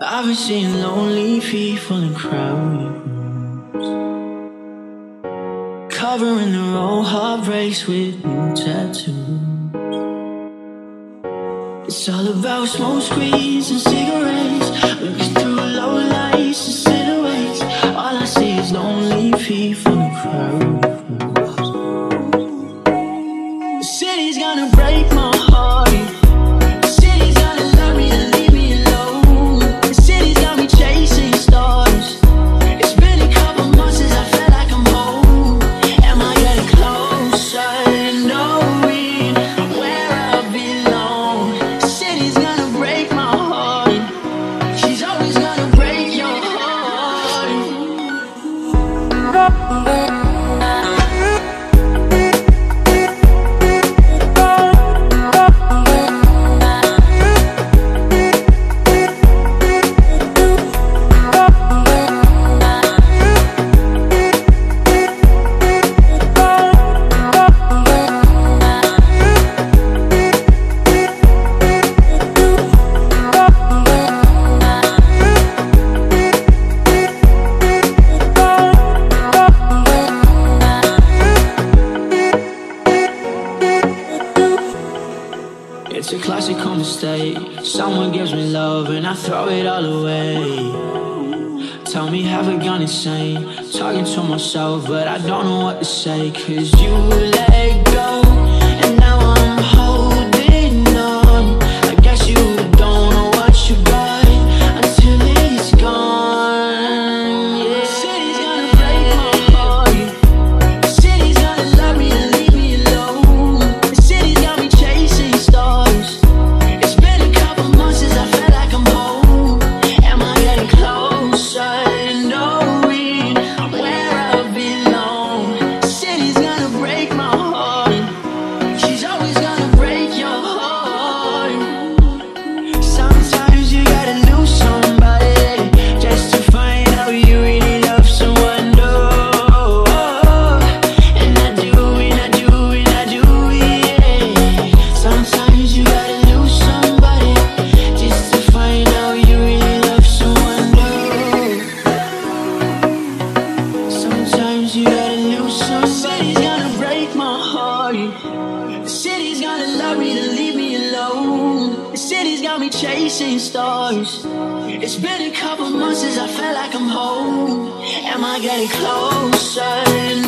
I've been seeing lonely people in crowds, covering their own heartbreaks with new tattoos. It's all about smoke screens and cigarettes, looking through low lights and silhouettes. All I see is lonely people in crowds. It's a classical mistake. Someone gives me love and I throw it all away. Tell me, have I gone insane? Talking to myself, but I don't know what to say. Cause you let go, and now I'm home. The city's gonna love me to leave me alone. The city's got me chasing stars. It's been a couple months since I felt like I'm home. Am I getting closer?